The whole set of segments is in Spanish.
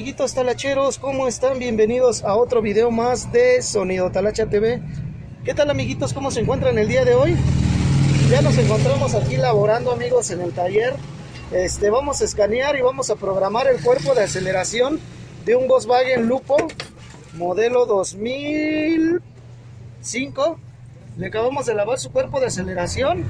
amiguitos talacheros? ¿Cómo están? Bienvenidos a otro video más de Sonido Talacha TV. ¿Qué tal amiguitos? ¿Cómo se encuentran el día de hoy? Ya nos encontramos aquí laborando amigos en el taller. Este, vamos a escanear y vamos a programar el cuerpo de aceleración de un Volkswagen Lupo modelo 2005. Le acabamos de lavar su cuerpo de aceleración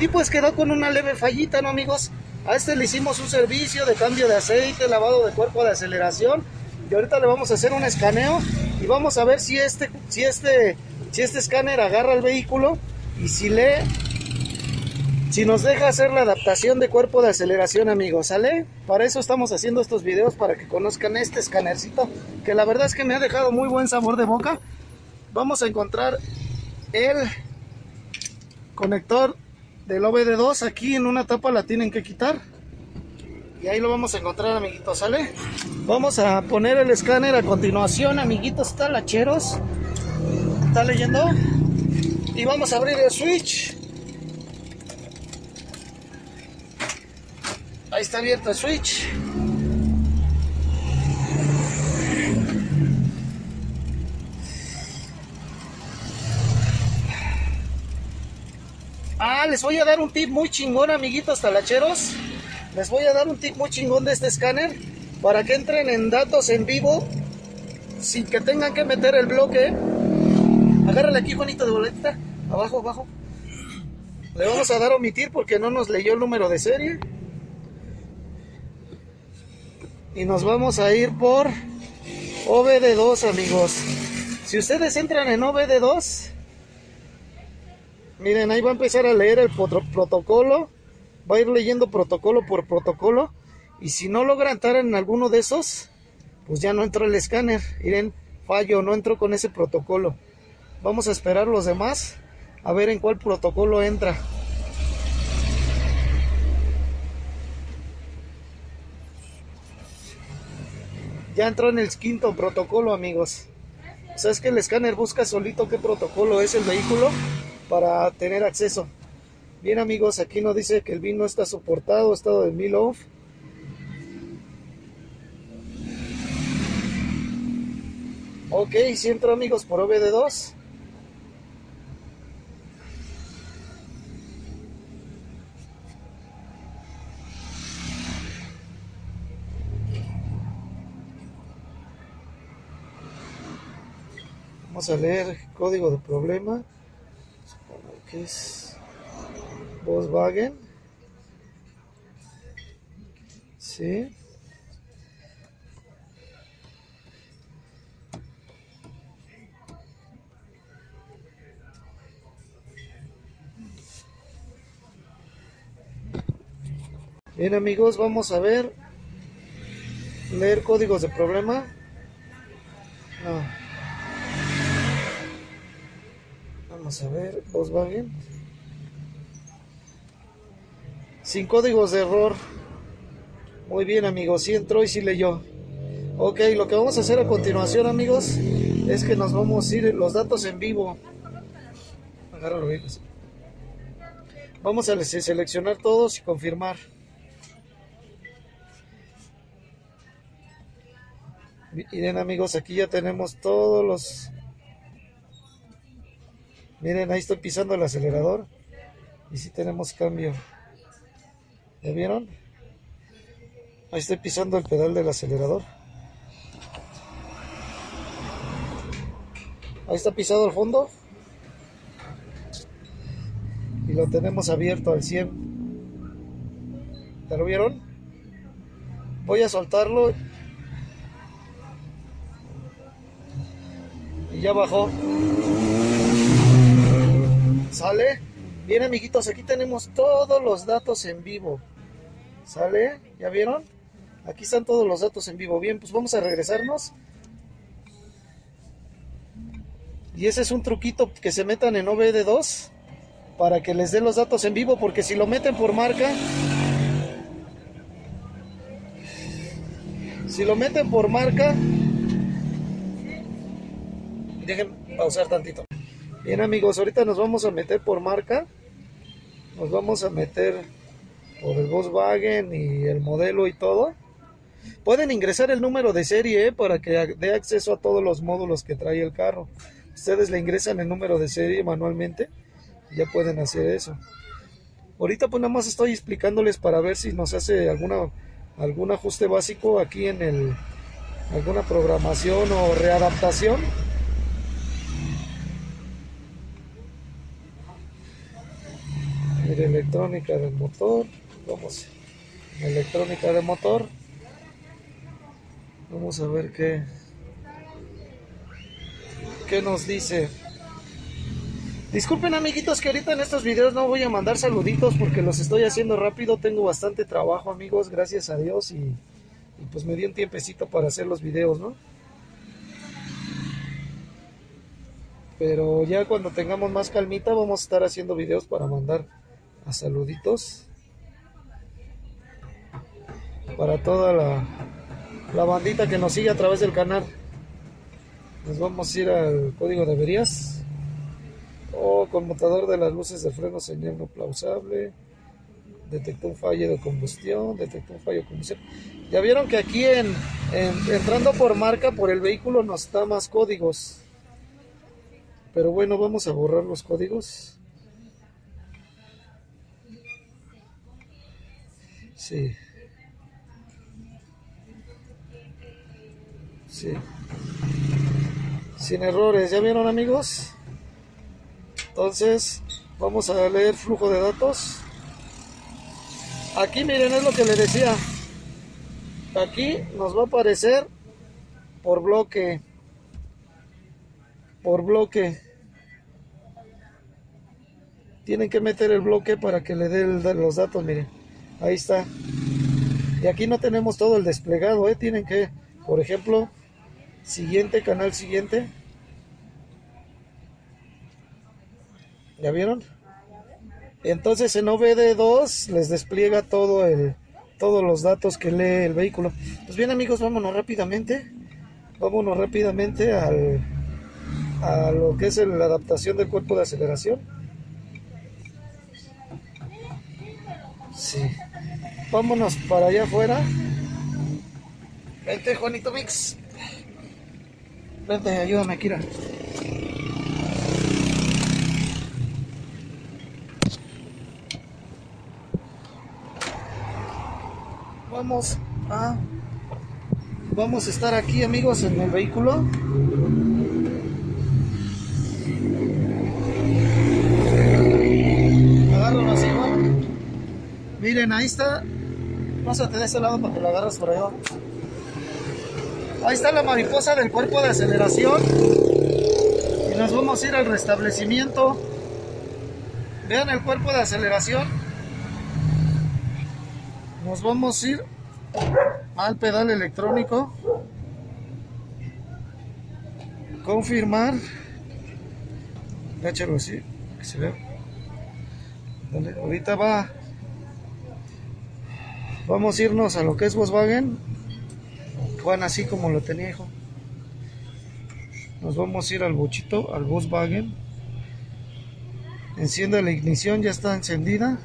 y pues quedó con una leve fallita, ¿no amigos? A este le hicimos un servicio de cambio de aceite, lavado de cuerpo de aceleración. Y ahorita le vamos a hacer un escaneo y vamos a ver si este, si este, si este escáner agarra el vehículo y si le, si nos deja hacer la adaptación de cuerpo de aceleración, amigos, ¿sale? Para eso estamos haciendo estos videos, para que conozcan este escánercito, que la verdad es que me ha dejado muy buen sabor de boca. Vamos a encontrar el conector del OBD2 aquí en una tapa la tienen que quitar. Y ahí lo vamos a encontrar amiguitos sale vamos a poner el escáner a continuación amiguitos talacheros. Está leyendo y vamos a abrir el switch. Ahí está abierto el switch Les voy a dar un tip muy chingón, amiguitos talacheros. Les voy a dar un tip muy chingón de este escáner para que entren en datos en vivo sin que tengan que meter el bloque. Agárrale aquí, Juanito, de boletita. Abajo, abajo. Le vamos a dar omitir porque no nos leyó el número de serie. Y nos vamos a ir por OBD2, amigos. Si ustedes entran en OBD2, Miren, ahí va a empezar a leer el protocolo. Va a ir leyendo protocolo por protocolo. Y si no logra entrar en alguno de esos, pues ya no entró el escáner. Miren, fallo, no entró con ese protocolo. Vamos a esperar los demás a ver en cuál protocolo entra. Ya entró en el quinto protocolo, amigos. O sea, que el escáner busca solito qué protocolo es el vehículo para tener acceso. Bien amigos, aquí nos dice que el BIN no está soportado, estado de mil off. Ok, si entro amigos por OBD2. Vamos a leer código de problema que es Volkswagen. Sí. Bien amigos, vamos a ver leer códigos de problema. No. Vamos a ver, Volkswagen. Sin códigos de error. Muy bien, amigos. Sí entró y sí leyó. Ok, lo que vamos a hacer a continuación, amigos, es que nos vamos a ir los datos en vivo. Agárralo bien. Vamos a seleccionar todos y confirmar. Miren amigos, aquí ya tenemos todos los Miren, ahí estoy pisando el acelerador. Y si tenemos cambio. ¿Ya vieron? Ahí estoy pisando el pedal del acelerador. Ahí está pisado el fondo. Y lo tenemos abierto al 100. ¿Ya lo vieron? Voy a soltarlo. Y ya bajó. ¿Sale? Bien amiguitos, aquí tenemos todos los datos en vivo. ¿Sale? ¿Ya vieron? Aquí están todos los datos en vivo. Bien, pues vamos a regresarnos. Y ese es un truquito que se metan en OBD2 para que les dé los datos en vivo, porque si lo meten por marca, si lo meten por marca, dejen pausar tantito. Bien amigos, ahorita nos vamos a meter por marca. Nos vamos a meter por el Volkswagen y el modelo y todo. Pueden ingresar el número de serie ¿eh? para que dé acceso a todos los módulos que trae el carro. Ustedes le ingresan el número de serie manualmente y ya pueden hacer eso. Ahorita pues nada más estoy explicándoles para ver si nos hace alguna algún ajuste básico aquí en el alguna programación o readaptación. Electrónica del motor. Vamos, electrónica del motor. Vamos a ver qué, qué nos dice. Disculpen amiguitos que ahorita en estos videos no voy a mandar saluditos porque los estoy haciendo rápido. Tengo bastante trabajo amigos, gracias a Dios y, pues me di un tiempecito para hacer los videos, ¿no? Pero ya cuando tengamos más calmita vamos a estar haciendo videos para mandar a saluditos. Para toda la, la bandita que nos sigue a través del canal. Nos vamos a ir al código de averías. O conmutador de las luces de freno señal no plausible. Detectó un fallo de combustión. Detectó un fallo de combustión. Ya vieron que aquí en, entrando por marca por el vehículo nos da más códigos. Pero bueno, vamos a borrar los códigos. Sí. Sí. Sin errores, ¿ya vieron amigos? Entonces, vamos a leer flujo de datos. Aquí miren, es lo que le decía. Aquí nos va a aparecer por bloque. Por bloque. Tienen que meter el bloque para que le dé los datos, miren. Ahí está. Y aquí no tenemos todo el desplegado, ¿eh? Tienen que, por ejemplo, siguiente, canal siguiente. ¿Ya vieron? Entonces en OBD2 les despliega todo el, todos los datos que lee el vehículo. Pues bien amigos, vámonos rápidamente. Vámonos rápidamente al, a lo que es la adaptación del cuerpo de aceleración. Sí. Vámonos para allá afuera. Vente, Juanito Mix. Vente, ayúdame, Kira. vamos a vamos a estar aquí amigos en el vehículo agárralo así miren ahí está pásate de ese lado para que lo agarras por allá ahí está la mariposa del cuerpo de aceleración. Y nos vamos a ir al restablecimiento. Vean el cuerpo de aceleración. Nos vamos a ir al pedal electrónico. Confirmar. Échalo así que se vea. Dale, ahorita va vamos a irnos a lo que es Volkswagen. Juan así como lo tenía hijo. Nos vamos a ir al bochito al Volkswagen. Enciende la ignición ya está encendida.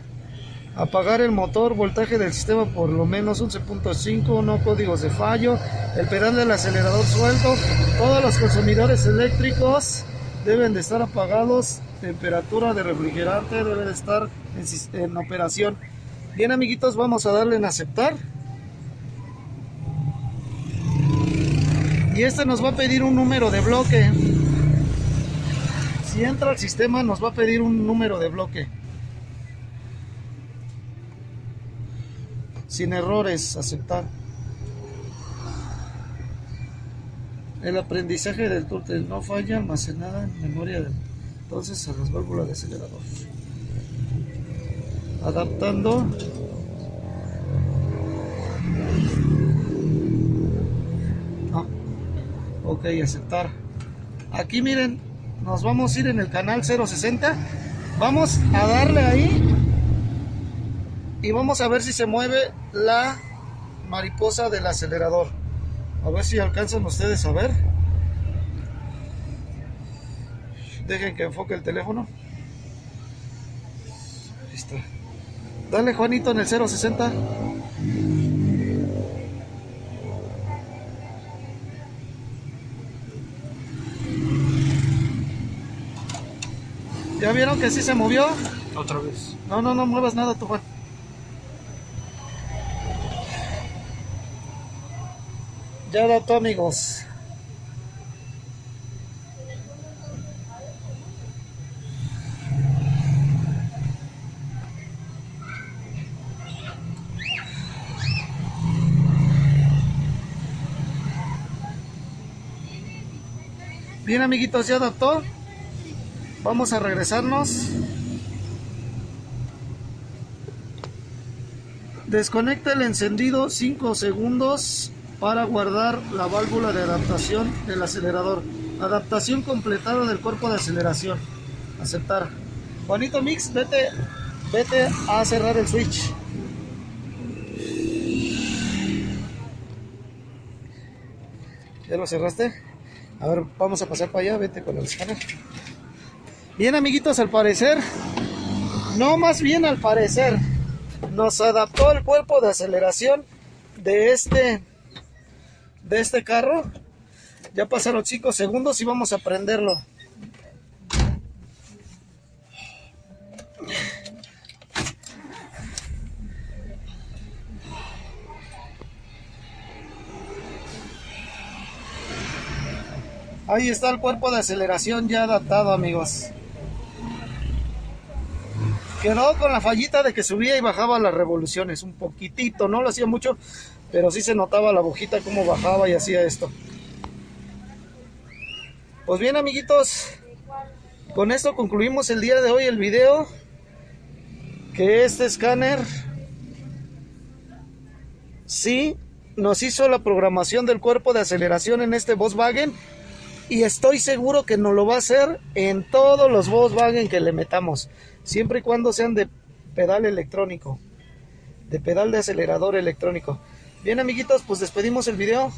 Apagar el motor, voltaje del sistema por lo menos 11.5, no códigos de fallo, el pedal del acelerador suelto, todos los consumidores eléctricos deben de estar apagados, temperatura de refrigerante debe de estar en, en operación. Bien amiguitos, vamos a darle en aceptar. Y este nos va a pedir un número de bloque. Si entra al sistema nos va a pedir un número de bloque. sin errores, aceptar. El aprendizaje del túnel no falla almacenada en memoria de, entonces a las válvulas de acelerador. Adaptando. Ah, ok, aceptar. Aquí miren, nos vamos a ir en el canal 060. Vamos a darle ahí y vamos a ver si se mueve la mariposa del acelerador. A ver si alcanzan ustedes a ver. Dejen que enfoque el teléfono Dale, Juanito, en el 060. ¿Ya vieron que sí se movió? Otra vez. No, no, no muevas nada tú, Juan. Ya dato, amigos. Bien, amiguitos, ya adaptó. Vamos a regresarnos. Desconecta el encendido 5 segundos para guardar la válvula de adaptación del acelerador. Adaptación completada del cuerpo de aceleración. Aceptar. Juanito Mix, vete, vete a cerrar el switch. ¿Ya lo cerraste? A ver, vamos a pasar para allá, vete con el escáner. Bien, amiguitos, al parecer, no más bien al parecer, nos adaptó el cuerpo de aceleración de este de este carro. Ya pasaron 5 segundos y vamos a prenderlo. Ahí está el cuerpo de aceleración ya adaptado, amigos. Quedó con la fallita de que subía y bajaba las revoluciones, un poquitito, no lo hacía mucho, pero sí se notaba la bujita como bajaba y hacía esto. Pues bien, amiguitos, con esto concluimos el día de hoy el video. Que este escáner sí nos hizo la programación del cuerpo de aceleración en este Volkswagen y estoy seguro que nos lo va a hacer en todos los Volkswagen que le metamos, siempre y cuando sean de pedal electrónico, de pedal de acelerador electrónico. Bien amiguitos, pues despedimos el video.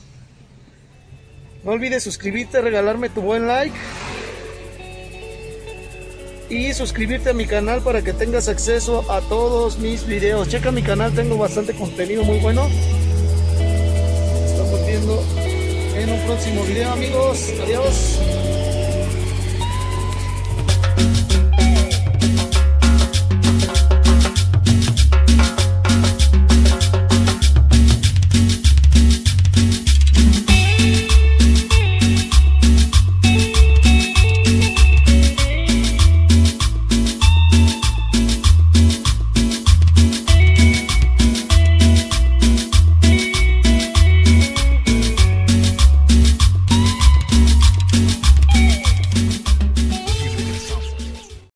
No olvides suscribirte, regalarme tu buen like. Y suscribirte a mi canal para que tengas acceso a todos mis videos. Checa mi canal, tengo bastante contenido muy bueno. Estamos viendo en un próximo video amigos. Adiós.